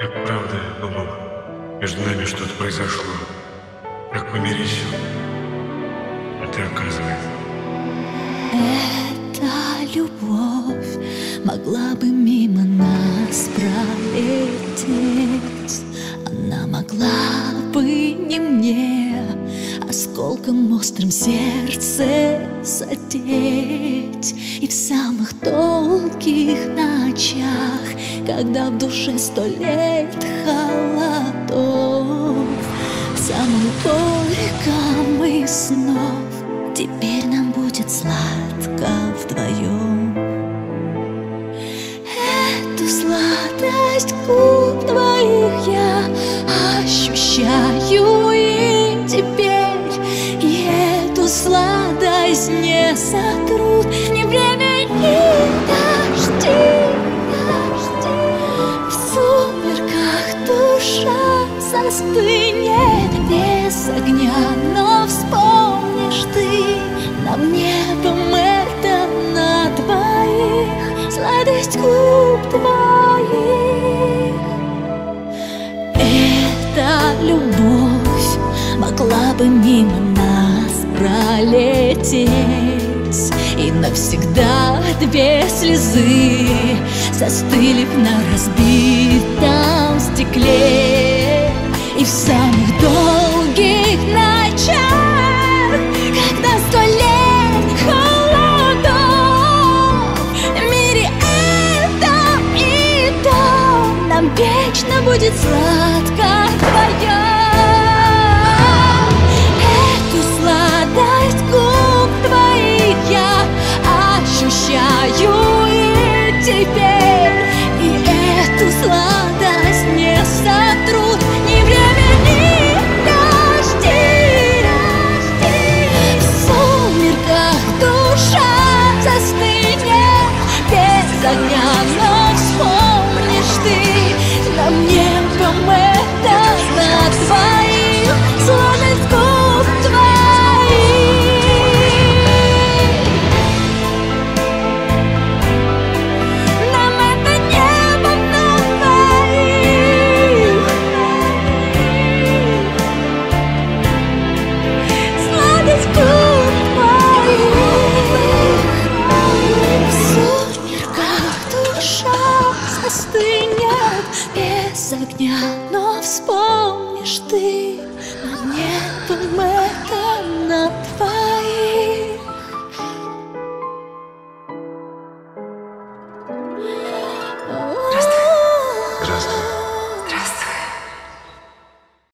Я правда думал, между нами что-то произошло. Как помирись. А ты, оказывается, Эта любовь могла бы мимо нас пролететь Она могла бы не мне Осколком острым сердце задеть И в самых долгих ночах Когда в душе сто лет холодов. В самом горьком из снов. Теперь нам будет сладко вдвоем. Эту сладость губ твоих я ощущаю и теперь. И эту сладость не сотрут застынет без огня Но вспомнишь ты. Нам небом это на двоих Сладость губ твоих. Эта любовь могла бы мимо нас пролететь. И навсегда две слезы застыли на разбитом стекле В самых долгих ночах, когда сто лет холодов. В мире этом и том нам вечно будет сладко вдвоем Эту сладость губ твоих я ощущаю без огня Но вспомнишь ты. На небом это на два.